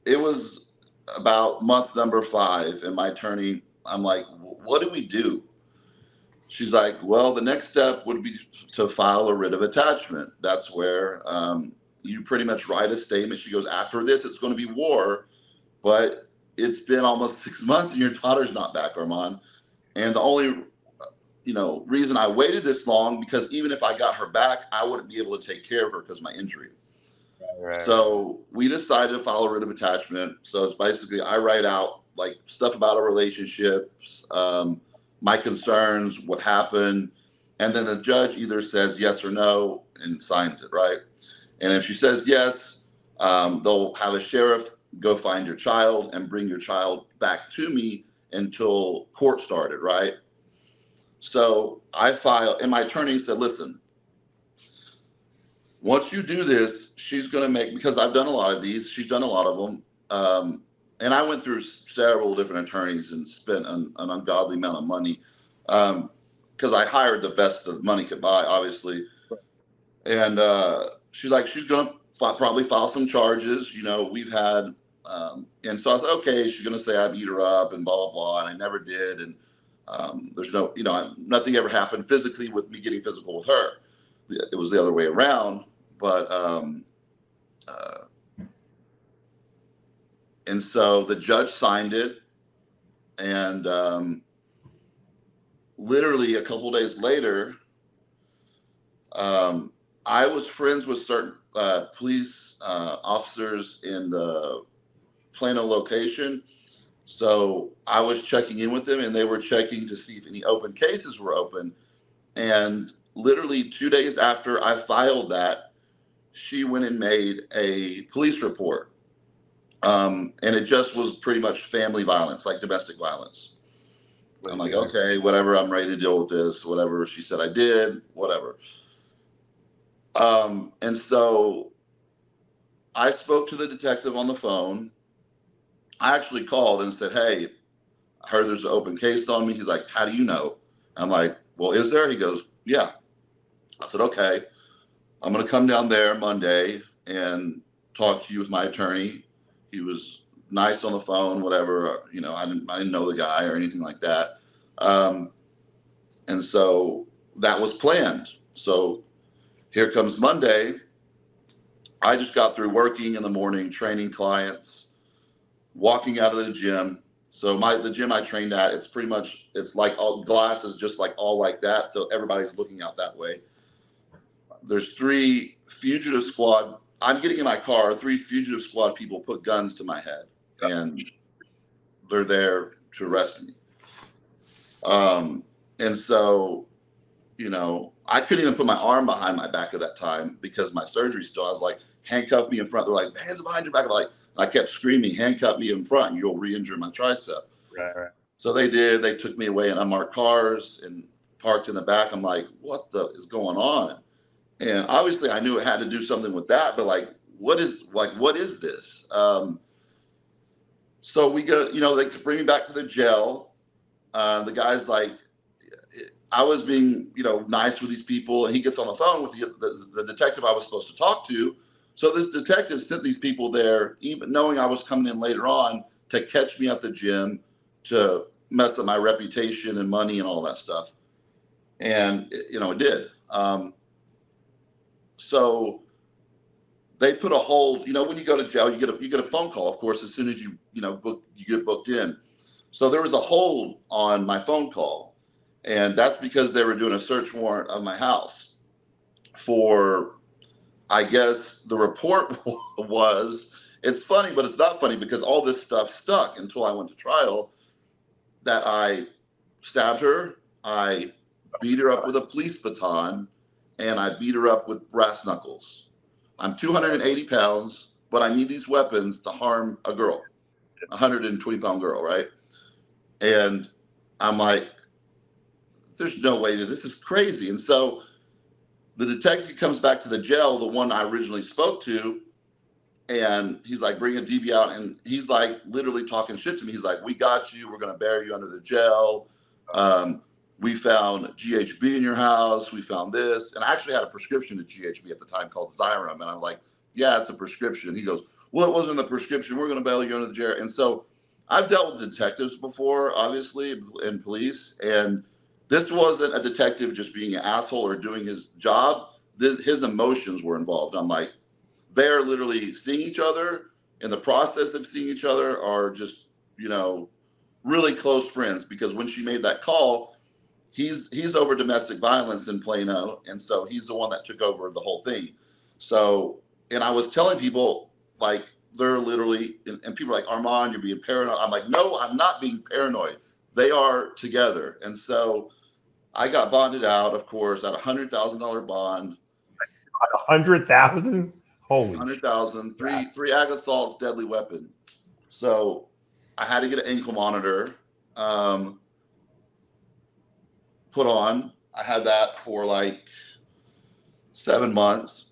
it was about month number five, and my attorney, I'm like, what do we do? She's like, well, the next step would be to file a writ of attachment. That's where um, you pretty much write a statement. She goes, after this, it's going to be war, but it's been almost six months and your daughter's not back, Armon. And the only, you know, reason I waited this long because even if I got her back, I wouldn't be able to take care of her because of my injury. right. So we decided to file a writ of attachment. So it's basically I write out like stuff about our relationships, um, my concerns, what happened, and then the judge either says yes or no and signs it, right? And if she says yes, um, they'll have a sheriff go find your child and bring your child back to me until court started, right? So I filed, and my attorney said, listen, once you do this, she's going to make, because I've done a lot of these, she's done a lot of them. Um, and I went through several different attorneys and spent an, an ungodly amount of money because I hired the best that money could buy, obviously. and uh, she's like, she's gonna fi- probably file some charges. You know, we've had, um, and so I was okay, she's gonna say I beat her up and blah blah blah, and I never did, and um, there's no, you know, nothing ever happened physically with me getting physical with her. It was the other way around, but um, uh, and so the judge signed it, and um, literally a couple days later, um, I was friends with certain uh, police uh, officers in the Plano location. So I was checking in with them and they were checking to see if any open cases were open. And literally two days after I filed that, she went and made a police report. Um, and it just was pretty much family violence, like domestic violence. I'm like, okay, whatever. I'm ready to deal with this. Whatever she said I did, whatever. Um, and so I spoke to the detective on the phone. I actually called and said, Hey, I heard there's an open case on me. He's like, How do you know? I'm like, Well, is there? He goes, Yeah. I said, Okay. I'm going to come down there Monday and talk to you with my attorney. He was nice on the phone, whatever. You know, I didn't, I didn't know the guy or anything like that. Um, and so that was planned. So here comes Monday. I just got through working in the morning, training clients, walking out of the gym. So my the gym I trained at, it's pretty much it's like all glasses, just like all like that. So everybody's looking out that way. There's three fugitive squad. I'm getting in my car. Three fugitive squad people put guns to my head, and they're there to arrest me. Um, and so, you know, I couldn't even put my arm behind my back at that time because my surgery still. I was like, handcuff me in front. They're like, hands behind your back. I'm like, I kept screaming, handcuff me in front, and you'll re-injure my tricep. Right, right. So they did. They took me away in unmarked cars and parked in the back. I'm like, what the is going on? And obviously, I knew it had to do something with that. But like, what is like, what is this? Um, so we go, you know, they bring me back to the jail. Uh, the guy's like, I was being, you know, nice with these people, and he gets on the phone with the, the, the detective I was supposed to talk to. So this detective sent these people there, even knowing I was coming in later on to catch me at the gym, to mess up my reputation and money and all that stuff. And you know, it did. Um, so they put a hold. You know, when you go to jail, you get a you get a phone call, of course, as soon as you you know book you get booked in. So there was a hold on my phone call, and that's because they were doing a search warrant of my house for I guess the report was it's funny, but it's not funny because all this stuff stuck until I went to trial that I stabbed her, I beat her up with a police baton, and I beat her up with brass knuckles. I'm 280 pounds, but I need these weapons to harm a girl, a 120 pound girl, right? And I'm like, there's no way that this is crazy. And so the detective comes back to the jail, the one I originally spoke to, and he's like, bring Adibi out. And he's like, literally talking shit to me. He's like, we got you. We're going to bury you under the jail. Um, we found GHB in your house. We found this. And I actually had a prescription to GHB at the time called Xyrem. And I'm like, yeah, it's a prescription. He goes, well, it wasn't a prescription. We're going to bail you under the jail. And so I've dealt with detectives before, obviously, and police. And this wasn't a detective just being an asshole or doing his job. This, his emotions were involved. I'm like, they're literally seeing each other in the process of seeing each other are just, you know, really close friends because when she made that call, he's he's over domestic violence in Plano, and so he's the one that took over the whole thing. So, and I was telling people like they're literally, and, and people are like Armon, you're being paranoid. I'm like, no, I'm not being paranoid. They are together, and so I got bonded out, of course, at a hundred thousand dollar bond. A hundred thousand. Holy hundred thousand, three three ag assaults, deadly weapon. So I had to get an ankle monitor um, put on. I had that for like seven months.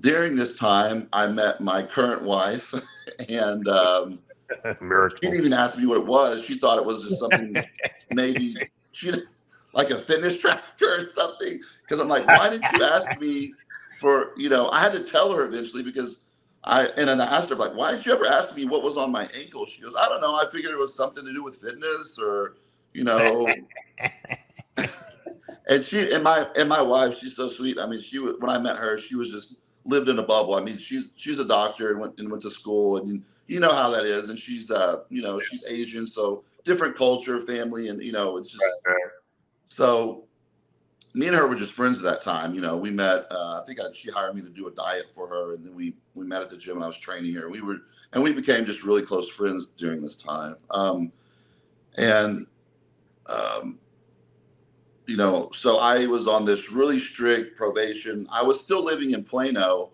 During this time, I met my current wife, and um, she didn't even ask me what it was. She thought it was just something, maybe she like a fitness tracker or something. Because I'm like, why didn't you ask me for you know, I had to tell her eventually because I and then I asked her like, why did you ever ask me what was on my ankle? She goes, I don't know. I figured it was something to do with fitness or you know. and she and my and my wife, she's so sweet. I mean, she was when I met her, she was just lived in a bubble. I mean, she's she's a doctor and went and went to school, and you know how that is. And she's uh, you know, she's Asian, so different culture, family, and you know, it's just so. Me and her were just friends at that time. You know, we met. Uh, I think I, she hired me to do a diet for her, and then we we met at the gym. and I was training her. We were and we became just really close friends during this time. Um, and um, you know, so I was on this really strict probation. I was still living in Plano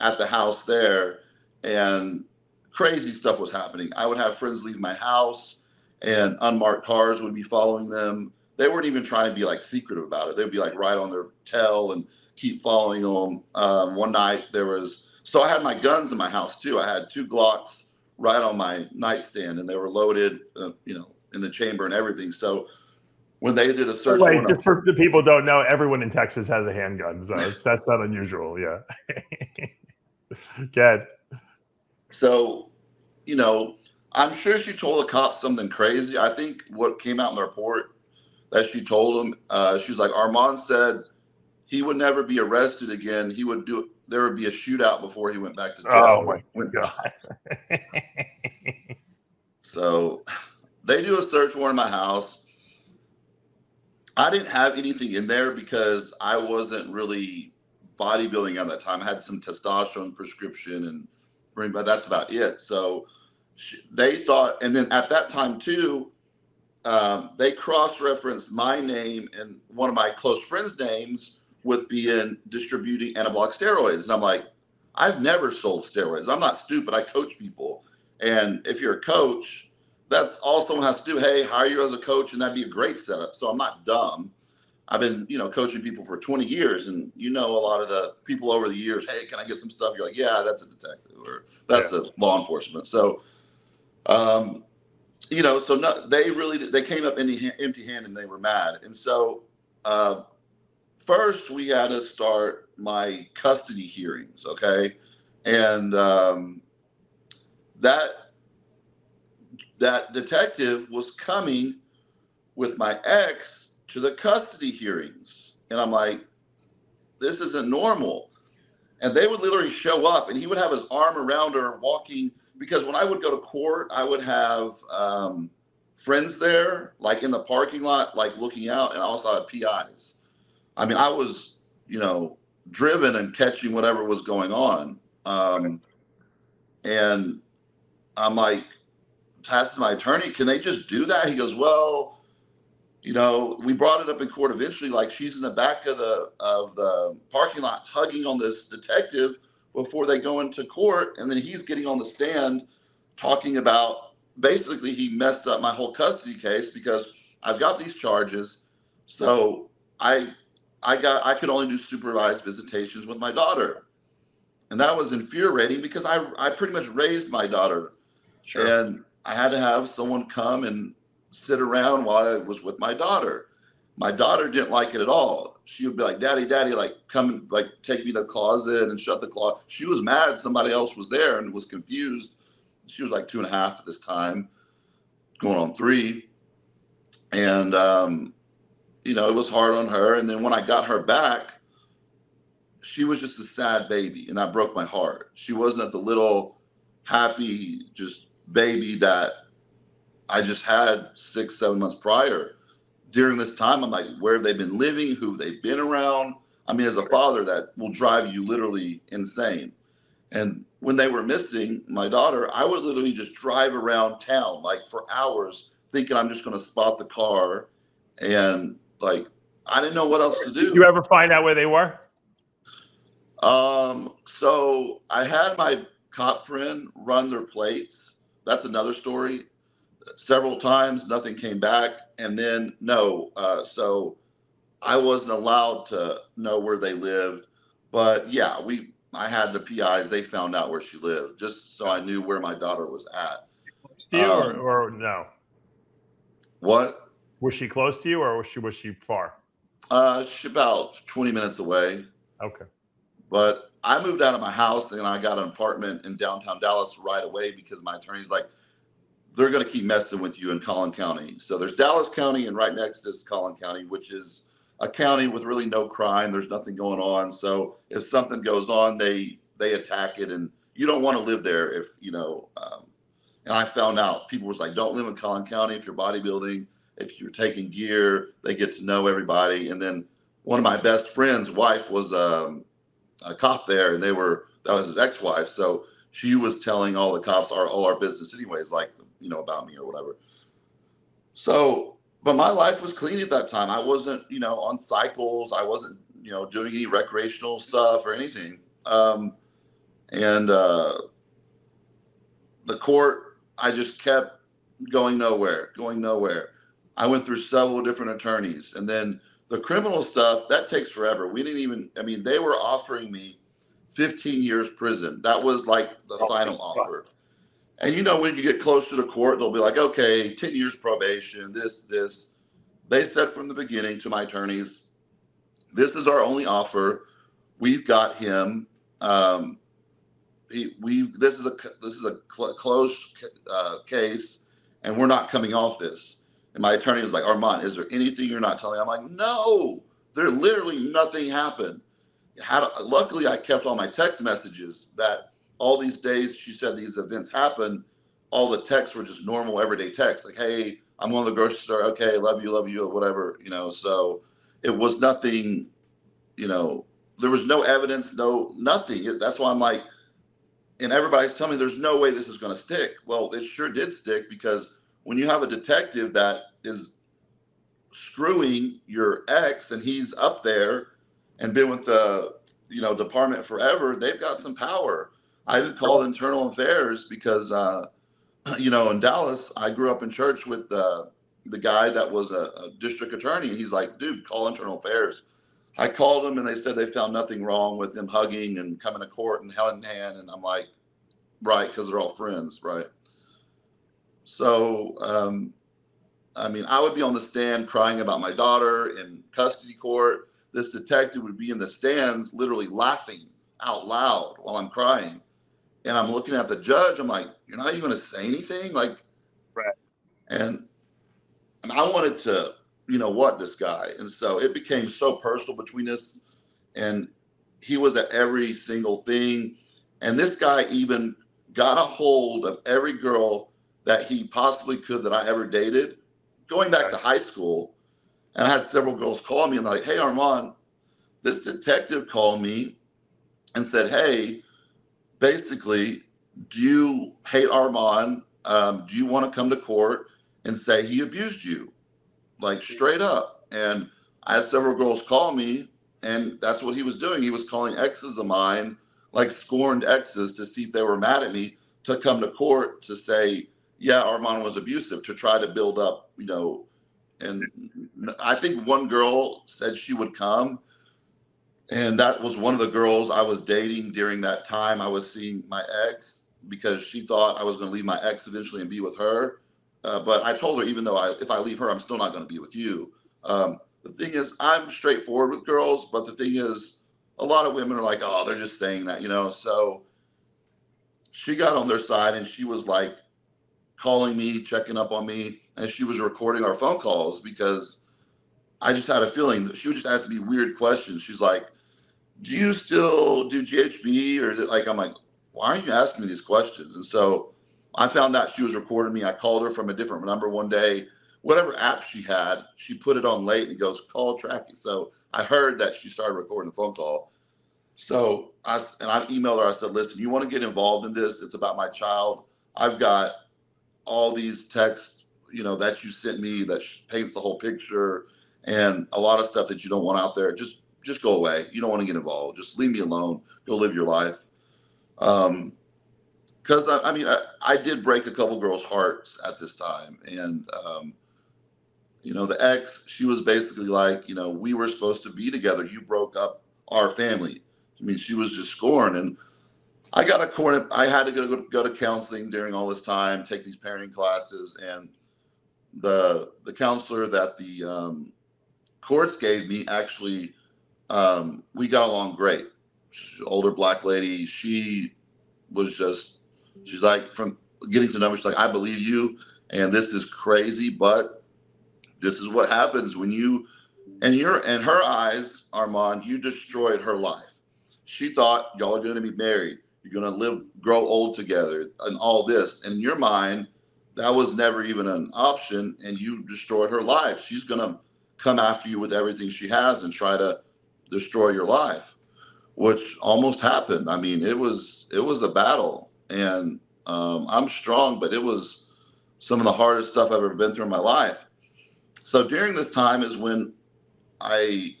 at the house there, and crazy stuff was happening. I would have friends leave my house, and unmarked cars would be following them. They weren't even trying to be like secretive about it. They'd be like right on their tail and keep following them. Um, one night there was, so I had my guns in my house too. I had two Glocks right on my nightstand, and they were loaded, uh, you know, in the chamber and everything. So when they did a search Wait, just for the people don't know, everyone in Texas has a handgun, so that's not unusual. Yeah. Good. So, you know, I'm sure she told the cops something crazy. I think what came out in the report that she told him, uh, she was like, Armon said he would never be arrested again. He would do. There would be a shootout before he went back to jail. Oh my god. So they do a search warrant in my house. I didn't have anything in there because I wasn't really bodybuilding at that time. I had some testosterone prescription and but that's about it. So they thought, and then at that time too, um, they cross-referenced my name and one of my close friends' names with being distributing anabolic steroids, and I'm like, I've never sold steroids. I'm not stupid. I coach people, and if you're a coach, that's all someone has to do. Hey, hire you as a coach, and that'd be a great setup. So I'm not dumb. I've been, you know, coaching people for 20 years, and you know a lot of the people over the years. Hey, can I get some stuff? You're like, yeah, that's a detective, or that's yeah. a law enforcement. So, um, you know, so they really they came up empty empty handed and they were mad. And so, uh, first we had to start my custody hearings, okay, and um, that that detective was coming with my ex to the custody hearings. And I'm like, this isn't normal. And they would literally show up and he would have his arm around her walking. Because when I would go to court, I would have um, friends there, like in the parking lot, like looking out, and I also had PIs. I mean, I was, you know, driven and catching whatever was going on. Um, and I'm like, asked my attorney, can they just do that? He goes, well, you know, we brought it up in court eventually. Like she's in the back of the of the parking lot, hugging on this detective before they go into court, and then he's getting on the stand talking about basically he messed up my whole custody case because I've got these charges, so I I got I could only do supervised visitations with my daughter, and that was infuriating because I I pretty much raised my daughter, sure. and I had to have someone come and sit around while I was with my daughter. My daughter didn't like it at all. She would be like, "Daddy, Daddy, like come and like take me to the closet and shut the closet." She was mad somebody else was there and was confused. She was like two and a half at this time, going on three, and um, you know it was hard on her. And then when I got her back, she was just a sad baby, and that broke my heart. She wasn't the little happy, just baby that I just had six, seven months prior. During this time, I'm like, where have they been living? Who they've been around? I mean, as a father, that will drive you literally insane. And when they were missing my daughter, I would literally just drive around town like for hours, thinking I'm just going to spot the car. And like, I didn't know what else to do. Did you ever find out where they were? Um, so I had my cop friend run their plates. That's another story several times, nothing came back, and then no. Uh, so I wasn't allowed to know where they lived, but yeah, we. I had the PIs. They found out where she lived, just so I knew where my daughter was at. You um, or, or no? What? Was she close to you, or was she was she far? Uh, she about twenty minutes away. Okay. But I moved out of my house and I got an apartment in downtown Dallas right away because my attorney's like, they're going to keep messing with you in Collin County. So there's Dallas County, and right next is Collin County, which is a county with really no crime. There's nothing going on. So if something goes on, they they attack it, and you don't want to live there if you know. Um, and I found out people was like, don't live in Collin County if you're bodybuilding. If you're taking gear, they get to know everybody. And then one of my best friends' wife was um, a cop there, and they were that was his ex-wife. So she was telling all the cops our all our business, anyways, like you know about me or whatever. So, but my life was clean at that time. I wasn't, you know, on cycles. I wasn't, you know, doing any recreational stuff or anything. Um, and uh, the court, I just kept going nowhere, going nowhere. I went through several different attorneys, and then the criminal stuff that takes forever. We didn't even. I mean, they were offering me 15 years prison. That was like the final offer. And you know, when you get closer to the court, they'll be like, okay, 10 years probation, this, this. They said from the beginning to my attorneys, this is our only offer. We've got him. Um, he, we this is a this is a cl- closed uh, case, and we're not coming off this. And my attorney was like, Armon, is there anything you're not telling? I'm like, no, there literally nothing happened. Had, luckily, I kept all my text messages that all these days she said these events happen, all the texts were just normal everyday texts like, "Hey, I'm going to the grocery store. Okay, love you, love you, whatever." You know, so it was nothing. You know, there was no evidence, no nothing. That's why I'm like, and everybody's telling me there's no way this is going to stick. Well, it sure did stick because when you have a detective that is screwing your ex and he's up there and been with the you know department forever, they've got some power. I called internal affairs because, uh, you know, in Dallas, I grew up in church with uh, the guy that was a, a, district attorney. He's like, dude, call internal affairs. I called them and they said they found nothing wrong with them hugging and coming to court and hand in hand. And I'm like, right, because they're all friends, right? So, um, I mean, I would be on the stand crying about my daughter in custody court. This detective would be in the stands literally laughing out loud while I'm crying and I'm looking at the judge. I'm like, you're not even going to say anything, like, right? And and I wanted to, you know, what this guy, and so it became so personal between us, and he was at every single thing, and this guy even got a hold of every girl that he possibly could that I ever dated, going back right. to high school, and I had several girls call me and like, hey Armon, this detective called me and said, hey basically, do you hate Armon? Um, do you want to come to court and say he abused you, like straight up? And I had several girls call me, and that's what he was doing. He was calling exes of mine, like scorned exes, to see if they were mad at me to come to court to say, yeah, Armon was abusive, to try to build up, you know. And I think one girl said she would come, and that was one of the girls I was dating during that time. I was seeing my ex because she thought I was going to leave my ex eventually and be with her. Uh, but I told her, even though I, if I leave her, I'm still not going to be with you. Um, the thing is, I'm straightforward with girls, but the thing is, a lot of women are like, oh, they're just saying that, you know. So she got on their side and she was like calling me, checking up on me, and she was recording our phone calls because I just had a feeling that she would just ask me weird questions. She's like, do you still do GHB or like I'm like, why are you asking me these questions? And so I found out she was recording me. I called her from a different number one day. Whatever app she had, she put it on late and goes call tracking. So I heard that she started recording the phone call. So I and I emailed her. I said, "Listen, you want to get involved in this? It's about my child. I've got all these texts, you know, that you sent me that paints the whole picture, and a lot of stuff that you don't want out there. Just just go away. You don't want to get involved. Just leave me alone. Go live your life. Um, because I, I, mean, I, I, did break a couple girls' hearts at this time, and um, you know, the ex, she was basically like, you know, we were supposed to be together. You broke up our family. I mean, she was just scorned, and I got a corner. I had to go, go go to counseling during all this time, take these parenting classes, and the the counselor that the um, courts gave me actually um, we got along great. older black lady. She was just, she's like, from getting to know me, she's like, I believe you, and this is crazy, but this is what happens when you, and you're, in her eyes, Armon, you destroyed her life. She thought y'all are going to be married. You're going to live, grow old together, and all this. And in your mind, that was never even an option, and you destroyed her life. She's going to come after you with everything she has and try to destroy your life, which almost happened. I mean, it was it was a battle, and um, I'm strong, but it was some of the hardest stuff I've ever been through in my life. So during this time is when I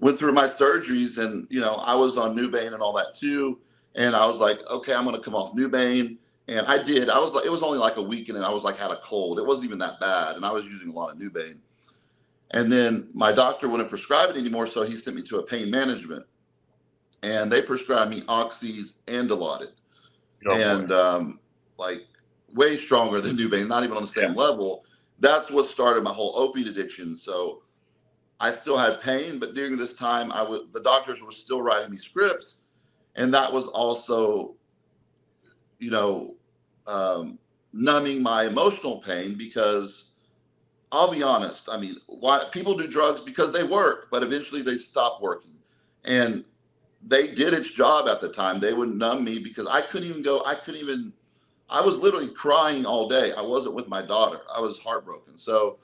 went through my surgeries, and you know, I was on Nubain and all that too. And I was like, okay, I'm gonna come off Nubain. And I did. I was like, it was only like a week, and I was like, had a cold. It wasn't even that bad, and I was using a lot of Nubain. And then my doctor wouldn't prescribe it anymore, so he sent me to a pain management, and they prescribed me oxys and Dilaudid, oh, and um, like way stronger than Nubain, not even on the same yeah. level. That's what started my whole opiate addiction. So I still had pain, but during this time, I would the doctors were still writing me scripts, and that was also, you know, um, numbing my emotional pain because I'll be honest. I mean, why people do drugs because they work, but eventually they stop working, and they did its job at the time. They would numb me because I couldn't even go. I couldn't even. I was literally crying all day. I wasn't with my daughter. I was heartbroken. So,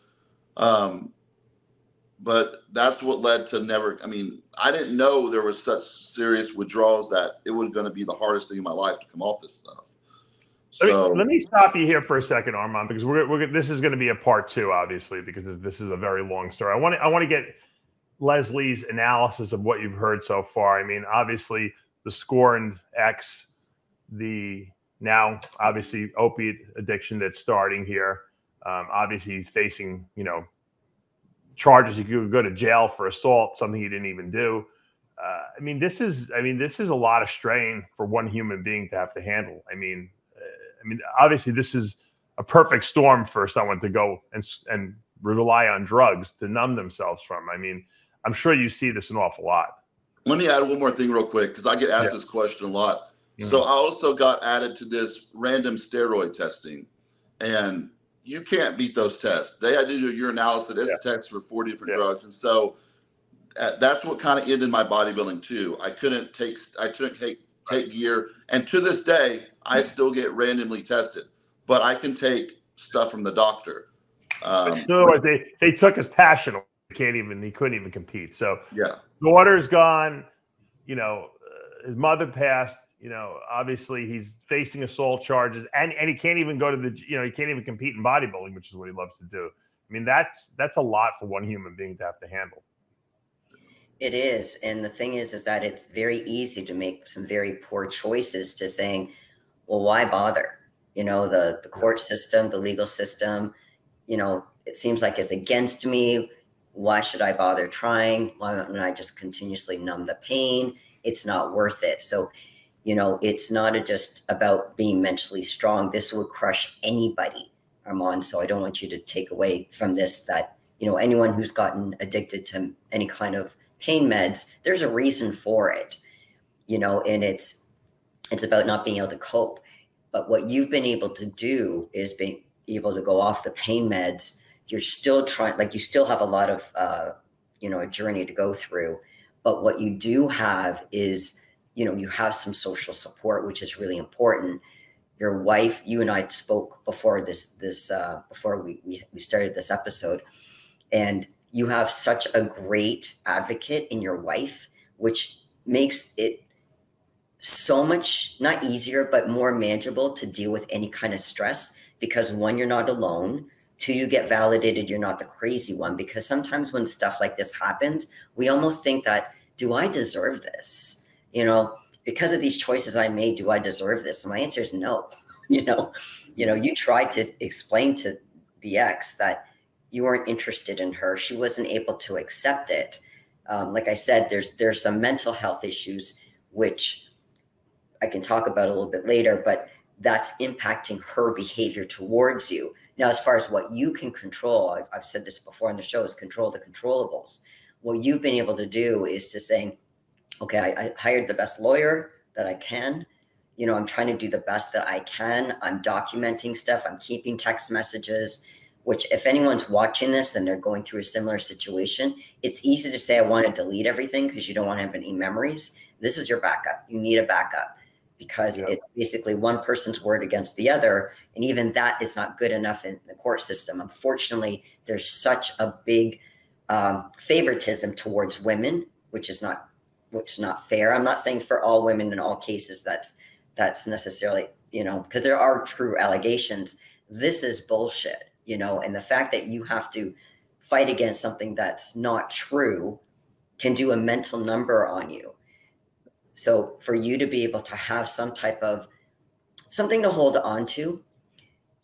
um, but that's what led to never. I mean, I didn't know there was such serious withdrawals that it was going to be the hardest thing in my life to come off this stuff. So, let, me, let me stop you here for a second, Armon, because we're, we're this is going to be a part two, obviously, because this, this is a very long story. I want to I want to get Lesley's analysis of what you've heard so far. I mean, obviously, the scorned ex, the now obviously opiate addiction that's starting here. Um, obviously, he's facing you know charges. He could go to jail for assault, something he didn't even do. Uh, I mean, this is I mean, this is a lot of strain for one human being to have to handle. I mean, I mean, obviously, this is a perfect storm for someone to go and and rely on drugs to numb themselves from. I mean, I'm sure you see this an awful lot. Let me add one more thing real quick because I get asked yeah. this question a lot. Mm-hmm. So I also got added to this random steroid testing, and you can't beat those tests. They had to do your analysis. It's yeah. tests for four different yeah. drugs, and so uh, that's what kind of ended my bodybuilding too. I couldn't take I couldn't take take gear, and to this day, I still get randomly tested, but I can take stuff from the doctor. Um, so they they took his passion. He can't even he couldn't even compete. So yeah, daughter's gone. You know, uh, his mother passed. You know, obviously he's facing assault charges, and and he can't even go to the you know he can't even compete in bodybuilding, which is what he loves to do. I mean, that's that's a lot for one human being to have to handle. It is, and the thing is, is that it's very easy to make some very poor choices to saying, well, why bother? You know, the, the court system, the legal system, you know, it seems like it's against me. Why should I bother trying? Why don't I just continuously numb the pain? It's not worth it. So, you know, it's not a, just about being mentally strong. This would crush anybody, Armon. So I don't want you to take away from this that, you know, anyone who's gotten addicted to any kind of pain meds, there's a reason for it, you know, and it's it's about not being able to cope. But what you've been able to do is being able to go off the pain meds. You're still trying, like you still have a lot of, uh, you know, a journey to go through. But what you do have is, you know, you have some social support, which is really important. Your wife, you and I spoke before this, this, uh, before we, we, we started this episode, and you have such a great advocate in your wife, which makes it so much not easier but more manageable to deal with any kind of stress because one you're not alone. Two you get validated you're not the crazy one because sometimes when stuff like this happens we almost think that do i deserve this? You know because of these choices i made do i deserve this? And my answer is no. You know you know you try to explain to the ex that you weren't interested in her she wasn't able to accept it um, like i said there's there's some mental health issues which I can talk about a little bit later, but that's impacting her behavior towards you. Now, as far as what you can control, I've, I've said this before on the show, is control the controllables. What you've been able to do is to say, okay, I, I hired the best lawyer that I can. You know, I'm trying to do the best that I can. I'm documenting stuff. I'm keeping text messages which if anyone's watching this and they're going through a similar situation, it's easy to say, I want to delete everything because you don't want to have any memories. This is your backup. You need a backup because yeah. it's basically one person's word against the other. And even that is not good enough in the court system. Unfortunately, there's such a big um, favoritism towards women, which is not which is not fair. I'm not saying for all women in all cases that's that's necessarily, you know, because there are true allegations. This is bullshit you know, and the fact that you have to fight against something that's not true can do a mental number on you. So for you to be able to have some type of something to hold on to,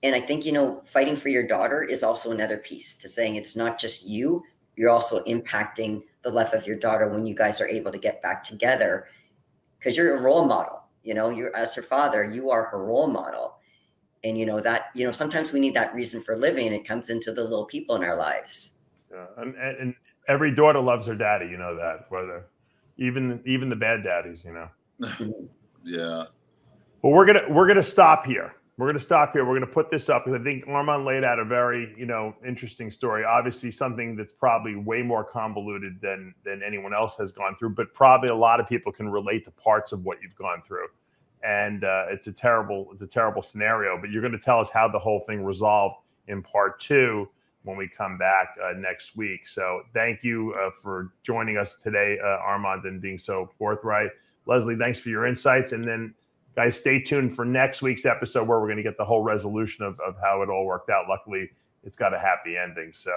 and I think, you know, fighting for your daughter is also another piece to saying it's not just you, you're also impacting the life of your daughter when you guys are able to get back together because you're a role model. You know, you're as her father, you are her role model and you know that you know sometimes we need that reason for living. It comes into the little people in our lives. Yeah and, and every daughter loves her daddy you know that whether even even the bad daddies you know. Yeah. But we're gonna we're gonna stop here. We're gonna stop here. We're gonna put this up because i think Armon laid out a very you know interesting story. Obviously something that's probably way more convoluted than than anyone else has gone through but probably a lot of people can relate to parts of what you've gone through and uh, it's a terrible it's a terrible scenario. But you're going to tell us how the whole thing resolved in part two when we come back uh, next week. So thank you uh, for joining us today, uh, Armon, and being so forthright. Lesley, thanks for your insights, and then guys, stay tuned for next week's episode where we're going to get the whole resolution of, of how it all worked out. Luckily, it's got a happy ending. So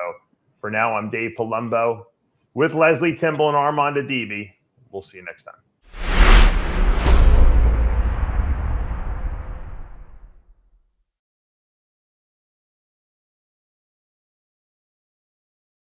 for now, I'm Dave Palumbo with Lesley Timbol and Armon Adibi. We'll see you next time.